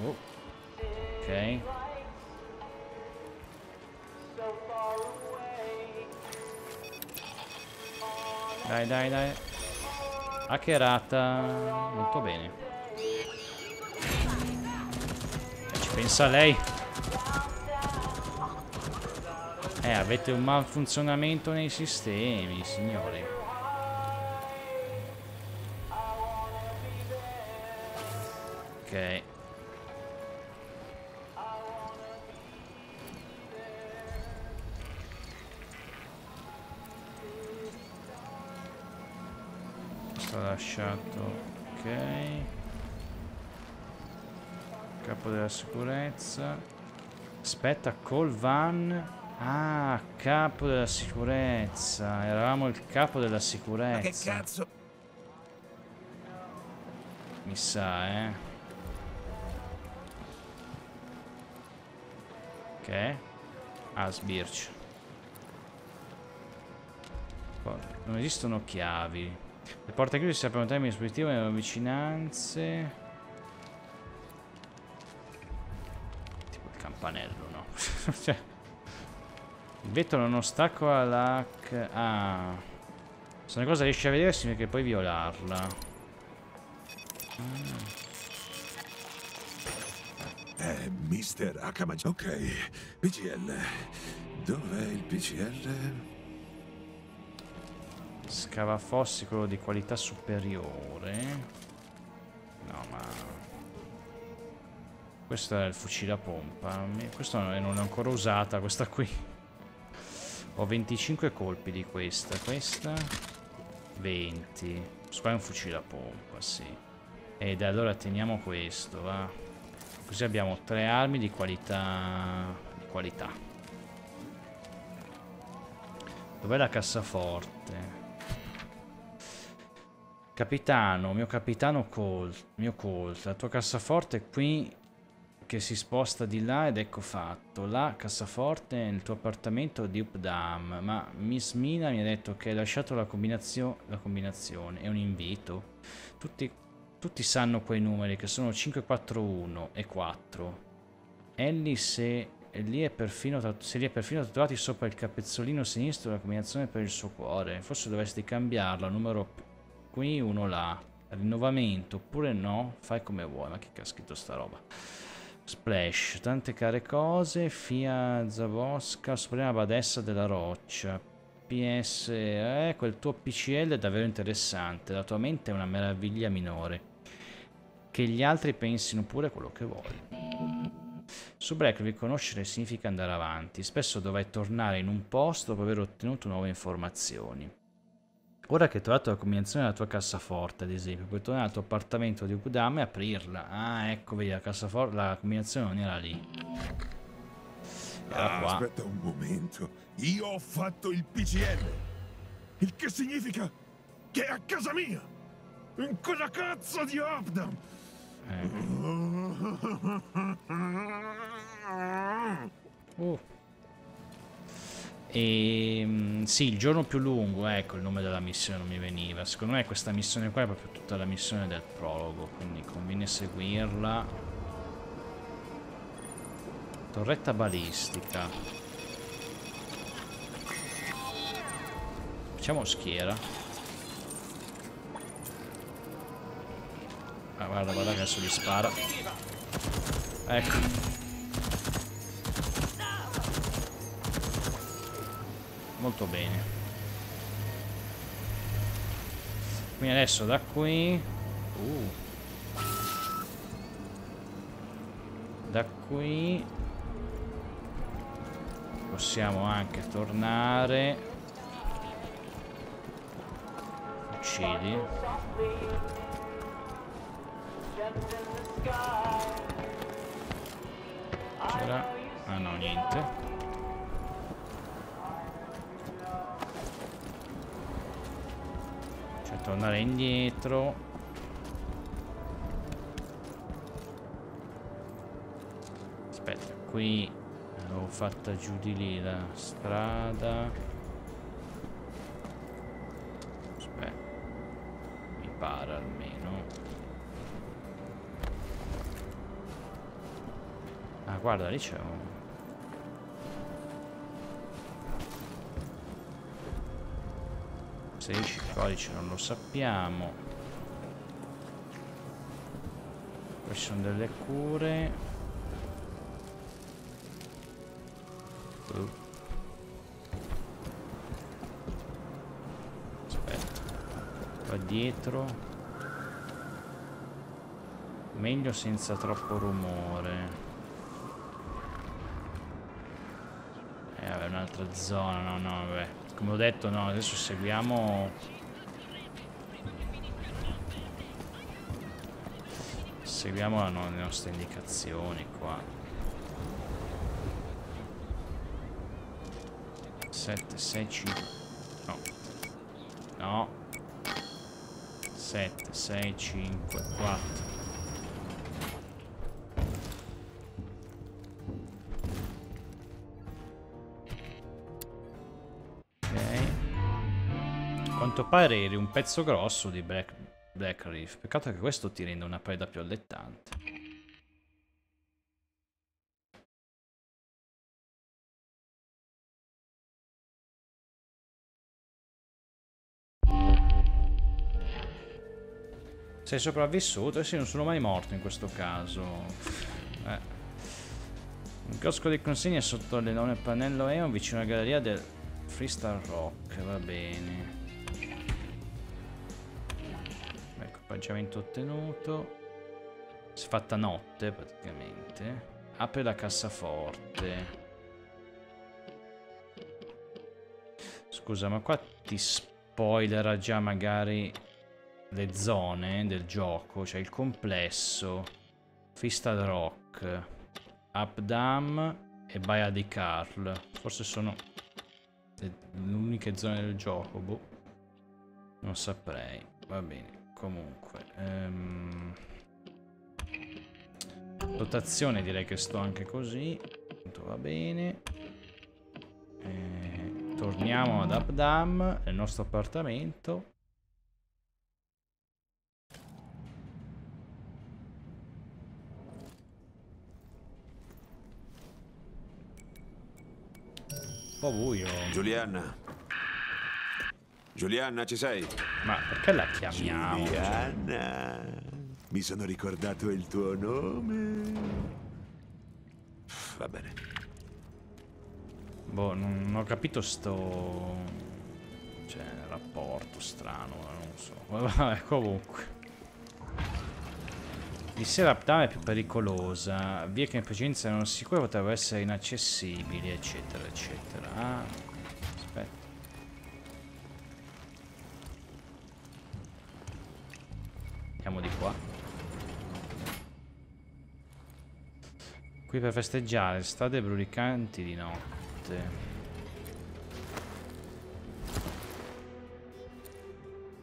Oh. Ok. Dai, dai, dai. Hackerata. Molto bene. Eh, ci pensa lei. Eh, avete un malfunzionamento nei sistemi, signori. Ok. Della sicurezza. Aspetta, call van. Ah, capo della sicurezza. Eravamo il capo della Ma che sicurezza. cazzo? Mi sa, eh. Ok. Ah, sbircio. Non esistono chiavi. Le porte chiuse si aprono termini dispositivo nelle vicinanze. Campanello, no? cioè. Il vetro non ostacola l'hack. Ah. Se una cosa riesci a vedere significa che puoi violarla. Eh, mister Akamaj. Ok, PCL. Dov'è il PCL? Scavafossi, quello di qualità superiore. No, ma... Questo è il fucile a pompa. Questo non è ancora usata, questa qui. Ho 25 colpi di questa. Questa... 20. Questo qua è un fucile a pompa, sì. Ed allora teniamo questo, va. Così abbiamo tre armi di qualità... Di qualità. Dov'è la cassaforte? Capitano, mio capitano Colt, mio Colt, la tua cassaforte è qui che si sposta di là ed ecco fatto. La cassaforte nel tuo appartamento di Updam, ma Miss Mina mi ha detto che hai lasciato la, combinazio- la combinazione, è un invito. Tutti, tutti sanno quei numeri che sono 541 e 4. Ellie se lì è perfino se li è perfino tatuati sopra il capezzolino sinistro la combinazione per il suo cuore. Forse dovresti cambiarla, numero qui, uno là. Rinnovamento, oppure no, fai come vuoi. Ma che caschito sta roba. Splash, tante care cose. Fia Zavosca, suprema badessa della roccia. PS, eh, quel tuo PCL è davvero interessante. La tua mente è una meraviglia minore. Che gli altri pensino pure quello che vogliono. Su Black riconoscere significa andare avanti. Spesso dovrai tornare in un posto dopo aver ottenuto nuove informazioni. Ora che hai trovato la combinazione della tua cassaforte, ad esempio, puoi tornare al tuo appartamento di Ukudama e aprirla. Ah, ecco, vedi, la cassaforte, la combinazione non era lì. Era Ah, qua. aspetta un momento. Io ho fatto il PCL. Il che significa che è a casa mia. In quella cazzo di Abdam. Uh. E mm, sì, il giorno più lungo, ecco il nome della missione non mi veniva. Secondo me questa missione qua è proprio tutta la missione del prologo, quindi conviene seguirla. Torretta balistica. Facciamo schiera. Ah, guarda, guarda che adesso gli spara. Ecco. Molto bene. Quindi adesso da qui... Uh. Da qui... Possiamo anche tornare. Uccidi. C'era... Ah no, niente. Tornare indietro. Aspetta, qui l'avevo fatta giù di lì la strada. Aspetta. Mi pare almeno. Ah, guarda, lì c'è un... Il codice non lo sappiamo. Ci sono delle cure. Uh. Aspetta. Qua dietro. Meglio senza troppo rumore. un'altra zona, no, no, vabbè. Come ho detto, no, adesso seguiamo... Seguiamo le nostre indicazioni qua. 7, 6, 5... No. No. 7, 6, 5, 4. quanto pare eri un pezzo grosso di Black, Black Reef. Peccato che questo ti renda una preda più allettante. Sei sopravvissuto? Eh sì, non sono mai morto in questo caso. Eh. Un chiosco di consegne sotto l'enorme pannello Eon vicino alla galleria del Freestyle Rock, va bene. Equipaggiamento ottenuto. Si è fatta notte praticamente. Apre la cassaforte. Scusa, ma qua ti spoilerà già magari le zone del gioco, cioè il complesso, Fistad Rock, Updam e Baia di Carl. Forse sono le uniche zone del gioco, boh. Non saprei. Va bene comunque ehm... dotazione direi che sto anche così. Tutto va bene. Eh, torniamo ad Abdam nel nostro appartamento. Po' buio. Giuliana Giulianna, ci sei? Ma perché la chiamiamo? Giulianna, mi sono ricordato il tuo nome. Va bene. Boh, non ho capito sto... Cioè, rapporto strano, non so. Vabbè, comunque. Di sera Uptown è più pericolosa. Vie che in precedenza erano sicure potrebbero essere inaccessibili, eccetera, eccetera. Ah. Andiamo di qua. Qui per festeggiare, strade brulicanti di notte.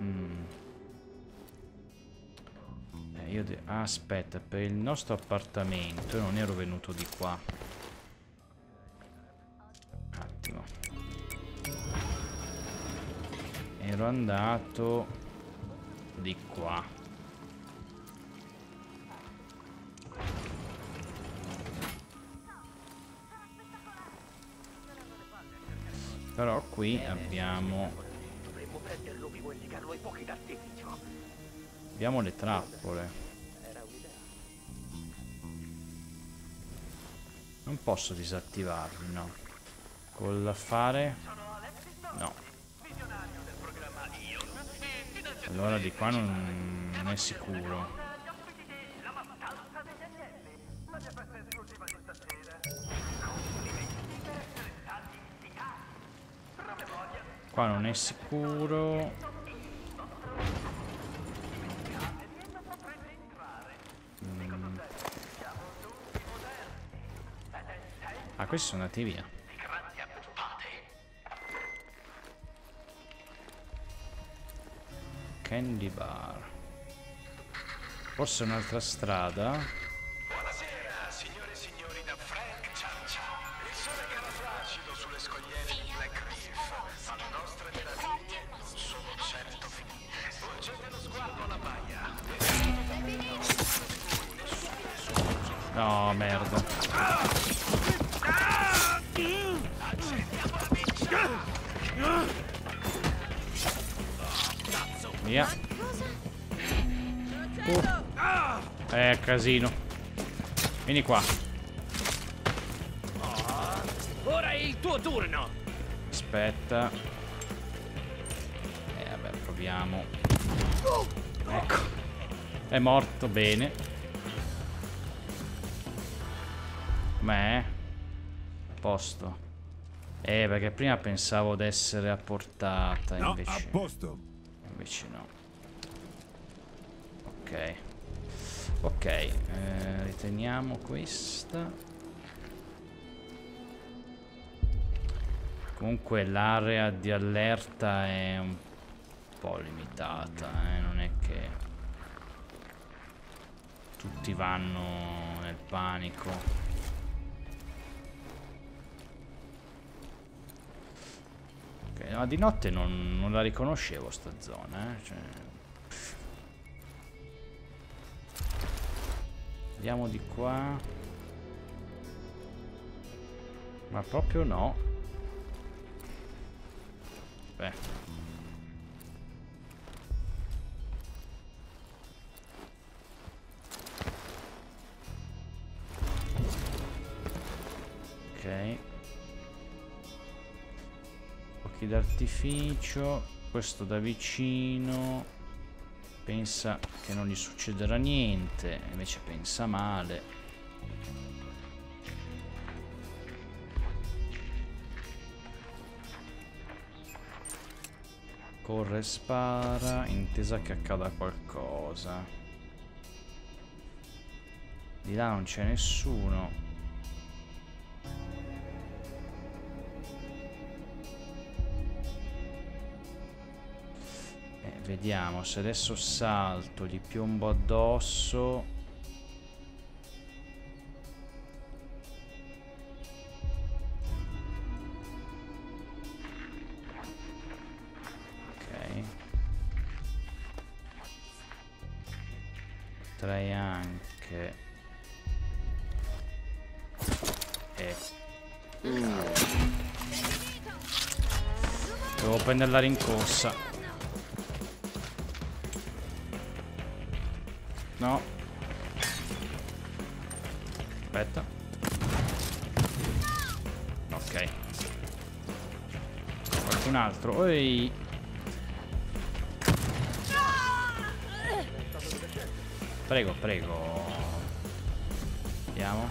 Mm. Eh, io ah, aspetta, per il nostro appartamento non ero venuto di qua. Un attimo. Ero andato di qua. Però qui abbiamo... Abbiamo le trappole. Non posso disattivarli, no. Con l'affare... No. Allora di qua non, non è sicuro. Qua non è sicuro. Mm. Ah, questi sono andati via. Candy bar. Forse un'altra strada. Casino. Vieni qua. Ora è il tuo turno! Aspetta. Eh, vabbè, proviamo. Ecco. È morto, bene. Com'è? Posto. Eh, perché prima pensavo d'essere a portata, No, invece... a posto. Ok, eh, riteniamo questa. Comunque l'area di allerta è un po' limitata, eh? non è che tutti vanno nel panico. Ma di notte non, non la riconoscevo sta zona, eh? Cioè... Andiamo di qua. Ma proprio no. Beh. Ok. Fuochi d'artificio. Questo da vicino. Pensa che non gli succederà niente. Invece pensa male. Corre e spara, intesa che accada qualcosa. Di là non c'è nessuno. Vediamo se adesso salto, gli piombo addosso. Ok. Potrei anche... Eh. Devo prendere rincorsa. No. Aspetta. Ok. Qualcun altro. Ehi. Prego, prego. Andiamo.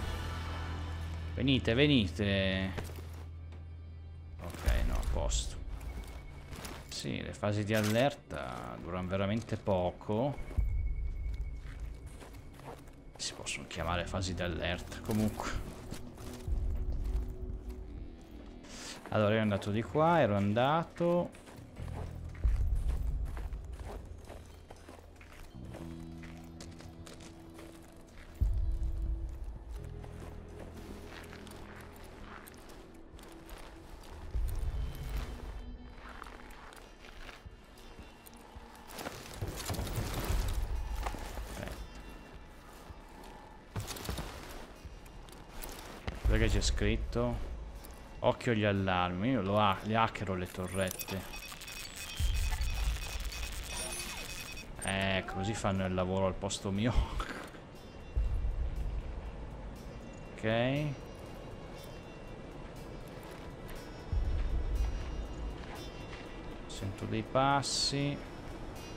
Venite, venite. Ok, no, a posto. Sì, le fasi di allerta durano veramente poco. Si possono chiamare fasi di allerta, comunque. Allora, ero andato di qua, ero andato... scritto? Occhio agli allarmi. Io lo ha le hackero le torrette. Eh, così fanno il lavoro al posto mio. ok. Sento dei passi.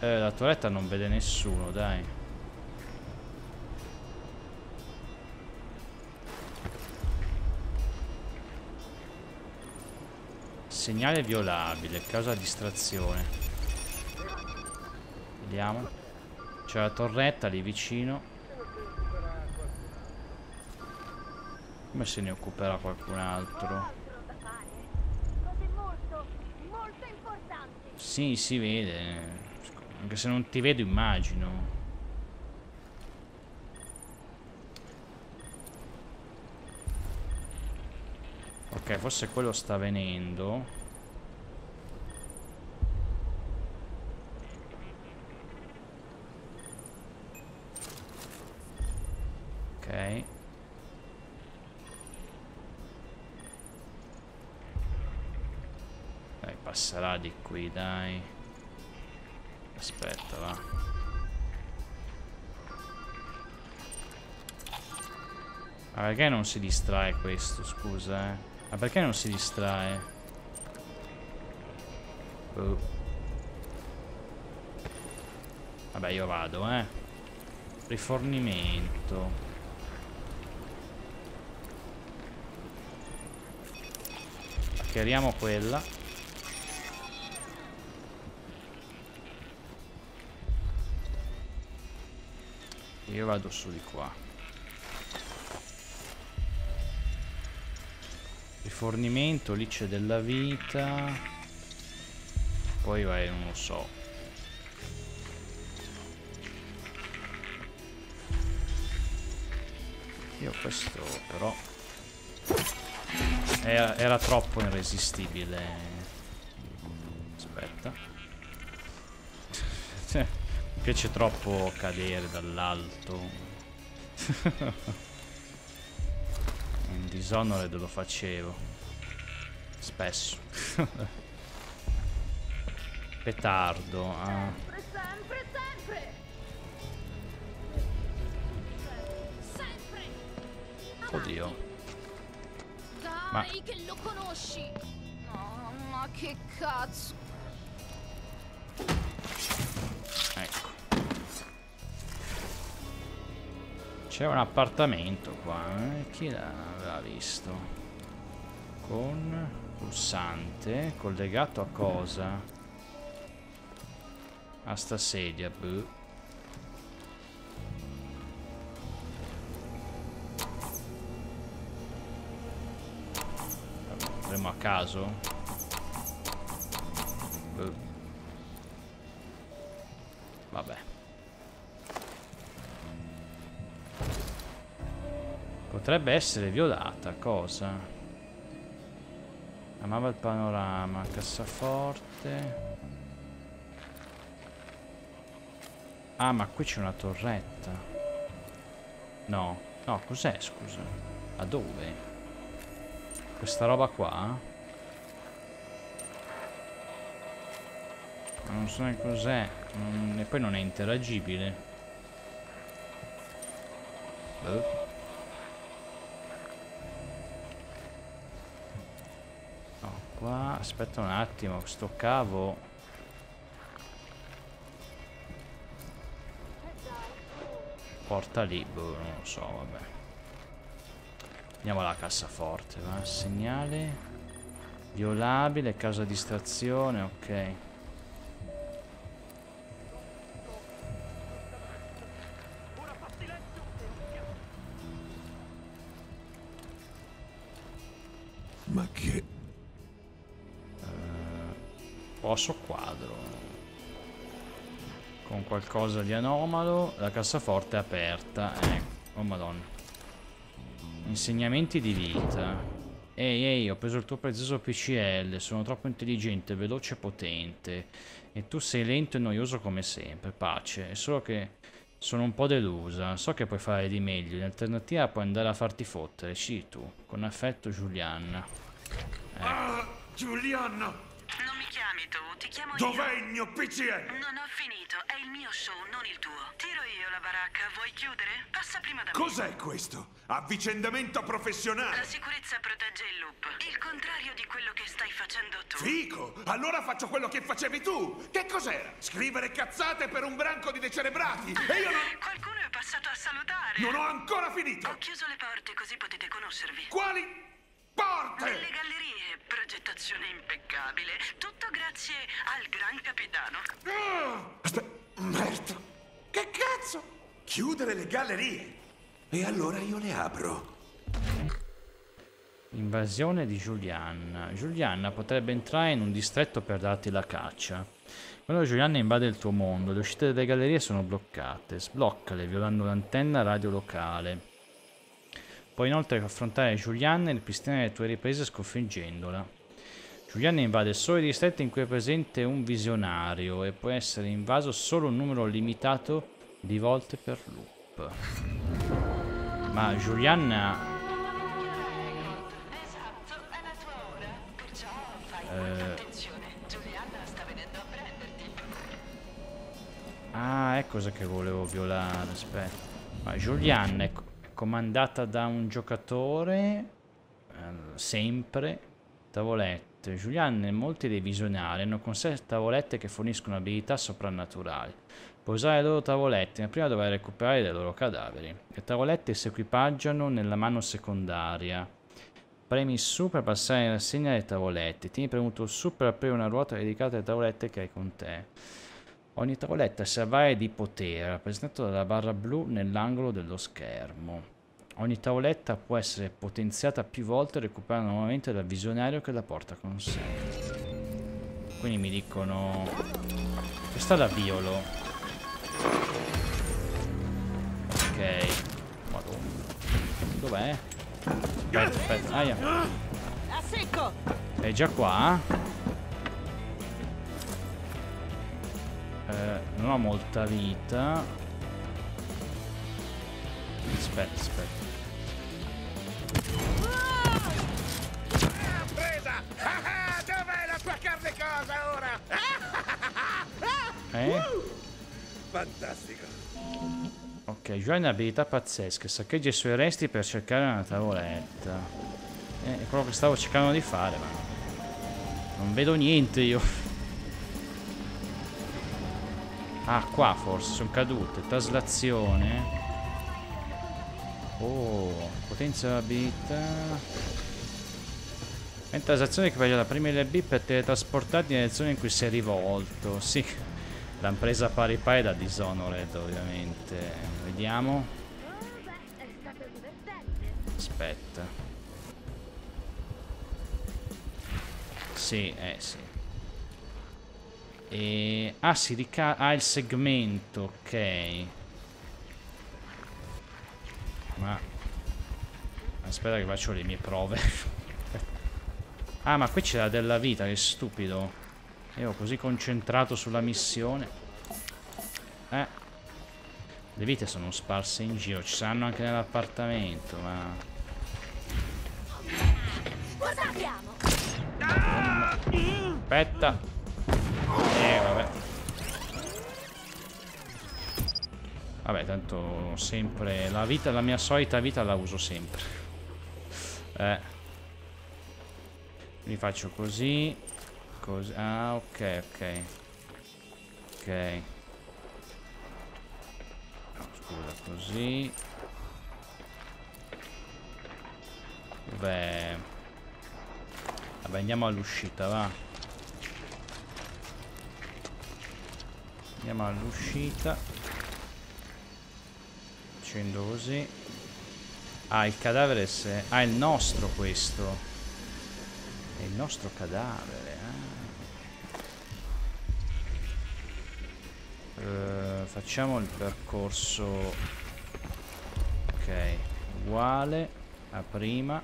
Eh, la torretta non vede nessuno, dai. Segnale violabile, causa distrazione. Vediamo. C'è la torretta lì vicino. Come se ne occuperà qualcun altro? Sì, si vede. Anche se non ti vedo immagino. Ok, forse quello sta venendo. Qui, dai. Aspetta, va. Ma perché non si distrae questo, scusa, eh? Ma perché non si distrae? Oh. Vabbè, io vado, eh. Rifornimento. Chiariamo quella. Io vado su di qua. Rifornimento, lì c'è della vita. Poi vai, non lo so. Io questo però era, era troppo irresistibile. Aspetta. Piace troppo cadere dall'alto. In Dishonored lo facevo. Spesso. Petardo. Ah. Sempre, sempre! Oddio. Ma... che lo conosci! No, ma che cazzo! C'è un appartamento qua, eh? Chi l'aveva visto? Con pulsante, collegato a cosa? A sta sedia, boh. Andremo a caso? Potrebbe essere violata, cosa? Amava il panorama, cassaforte. Ah, ma qui c'è una torretta. No, no, cos'è, scusa? A dove? Questa roba qua Non so neanche cos'è E poi non è interagibile boh. No, qua Aspetta un attimo Sto cavo Porta lì Boh, non lo so, vabbè Andiamo alla cassaforte, va? Segnale. Violabile, causa distrazione, ok. Uh, osso quadro. Con qualcosa di anomalo. La cassaforte è aperta. Eh. Oh madonna. Insegnamenti di vita. Ehi, ehi, ho preso il tuo prezioso PCL, sono troppo intelligente, veloce e potente. E tu sei lento e noioso come sempre, pace. È solo che sono un po' delusa. So che puoi fare di meglio, in alternativa puoi andare a farti fottere, sì tu. Con affetto, Giulianna. Eh. Ah, Giulianna! Tu, ti chiamo Dov'è io. Dov'è il mio PCL? Non ho finito, è il mio show, non il tuo. Tiro io la baracca, vuoi chiudere? Passa prima da me. Cos'è questo? Avvicendamento professionale? La sicurezza protegge il loop. Il contrario di quello che stai facendo tu. Fico! Allora faccio quello che facevi tu! Che cos'era? Scrivere cazzate per un branco di decerebrati! E io non... Qualcuno è passato a salutare. Non ho ancora finito! Ho chiuso le porte così potete conoscervi. Quali porte! Nelle gallerie, progettazione impeccabile. Tutto grazie al gran capitano. Oh, aspetta, merda! Che cazzo? Chiudere le gallerie? E allora io le apro. Invasione di Giulianna. Giulianna potrebbe entrare in un distretto per darti la caccia. Quando Giulianna invade il tuo mondo, le uscite delle gallerie sono bloccate. Sbloccale violando l'antenna radio locale. Puoi inoltre affrontare Giulianna e ripristinare le tue riprese sconfiggendola. Giulianna invade solo i distretti in cui è presente un visionario e può essere invaso solo un numero limitato di volte per loop. Ma Giulianna... Eh... Ah, è cosa che volevo violare, aspetta. Ma Giulianna è comandata da un giocatore, eh, sempre, tavolette. Giulianna e molti dei visionari hanno con sé tavolette che forniscono abilità soprannaturali. Puoi usare le loro tavolette, ma prima dovrai recuperare dei loro cadaveri. Le tavolette si equipaggiano nella mano secondaria. Premi su per passare in rassegna le tavolette. Tieni premuto su per aprire una ruota dedicata alle tavolette che hai con te. Ogni tavoletta serve di potere, rappresentata dalla barra blu nell'angolo dello schermo. Ogni tavoletta può essere potenziata più volte recuperando nuovamente dal visionario che la porta con sé. Quindi mi dicono... Questa la violo. Ok. Madonna. Dov'è? Aspetta, aspetta. Aia. È già qua? Eh, non ho molta vita. Aspetta, aspetta. Presa! Dov'è la tua carne cosa ora? Eh? Fantastico. Ok, Joanna ha abilità pazzesche. Saccheggia i suoi resti per cercare una tavoletta. Eh, è quello che stavo cercando di fare, ma... Non vedo niente io. Ah, qua forse sono cadute. Traslazione. Oh, potenza abilità. È traslazione che va la prima LB per teletrasportarti nelle zone in cui sei rivolto. Sì, l'hanno presa pari pari da Dishonored ovviamente. Vediamo. Aspetta. Sì, eh sì. E... Ah, si rica... Ah, il segmento, ok. Ma... Aspetta che faccio le mie prove. ah, ma qui c'era della vita, che stupido. Io ero così concentrato sulla missione. Eh. Le vite sono sparse in giro, ci saranno anche nell'appartamento, ma... Cosa abbiamo? Aspetta. Eh, vabbè. Vabbè, tanto sempre... La vita, la mia solita vita la uso sempre. Eh. Mi faccio così. Così. Ah, ok, ok. Ok. Scusa, così. Beh. Vabbè, andiamo all'uscita, va. Andiamo all'uscita. Facendo così. Ah, il cadavere se... Ah, è il nostro questo. È il nostro cadavere. Ah. Eh, facciamo il percorso... Ok. Uguale a prima.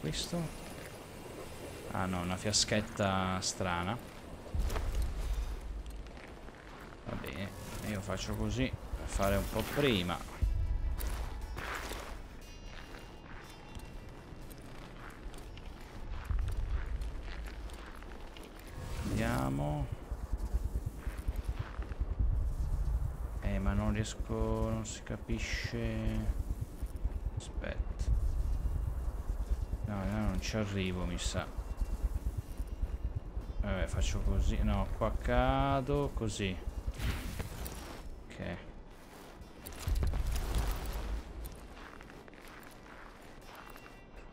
Questo? Ah no, una fiaschetta strana. Va bene, io faccio così per fare un po' prima. Andiamo. Eh, ma non riesco, non si capisce. Aspetta. No, no, non ci arrivo, mi sa. Faccio così. No, qua cado così. Ok.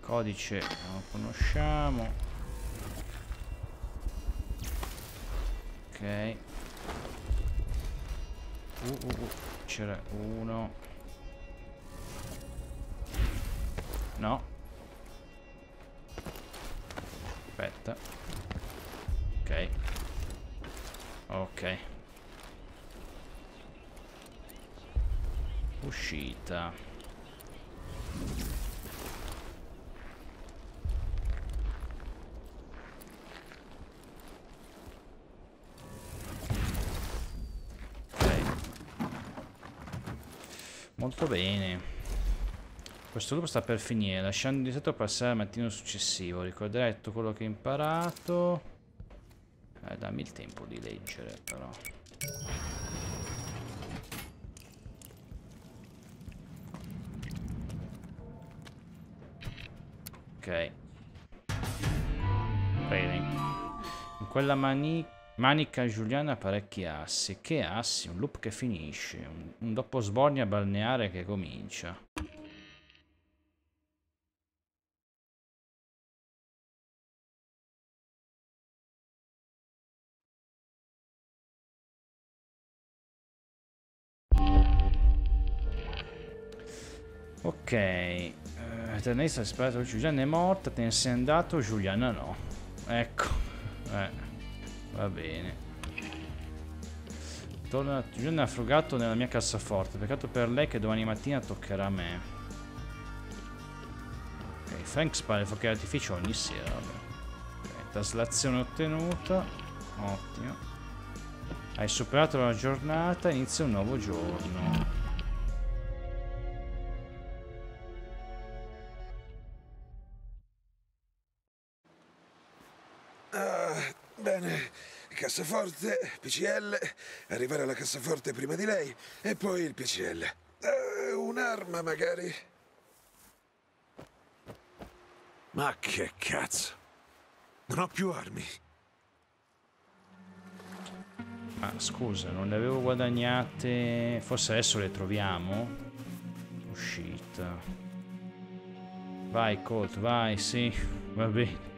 Codice non lo conosciamo. Ok. Uh, uh, uh. C'era uno. no. Aspetta. Ok. Uscita. Molto bene. Questo loop sta per finire, lasciando di sotto passare al mattino successivo. Ricorderai tutto quello che hai imparato. Dammi il tempo di leggere, però. Ok. Bene. In quella manica Manica Giuliana parecchi assi. Che assi? Un loop che finisce. Un, un dopo sbornia balneare che comincia. Ok. Uh, Tenessa ha sparato Giuliana è morta, te ne sei andato, Giuliana no. Ecco. Eh. Va bene. Torna, Giuliana ha frugato nella mia cassaforte. Peccato per lei che domani mattina toccherà a me. Ok, Frank spara il fuoco d'artificio ogni sera. Ok, traslazione ottenuta. Ottimo. Hai superato la giornata, inizia un nuovo giorno. Cassaforte, PCL, arrivare alla cassaforte prima di lei e poi il PCL. Uh, Un'arma magari. Ma che cazzo? Non ho più armi. Ma scusa, non le avevo guadagnate... Forse adesso le troviamo? Uscita. Vai Colt, vai, sì, va bene.